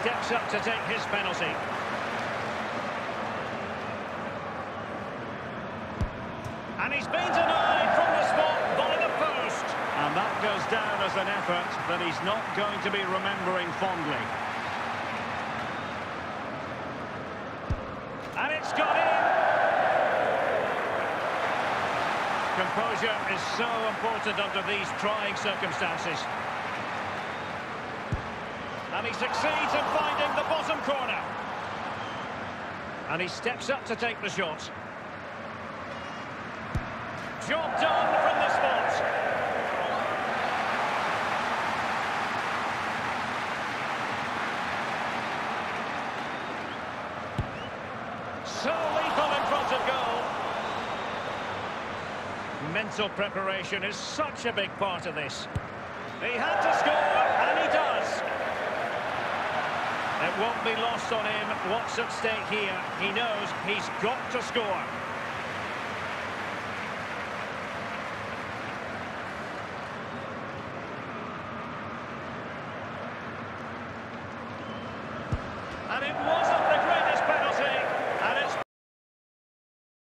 steps up to take his penalty. And he's been denied from the spot by the post. And that goes down as an effort that he's not going to be remembering fondly. And it's got in. Composure is so important under these trying circumstances. And he succeeds in finding the bottom corner. And he steps up to take the shot. Job done from the spot. So lethal in front of goal. Mental preparation is such a big part of this. He had to score, and he does. It won't be lost on him what's at stake here. He knows he's got to score.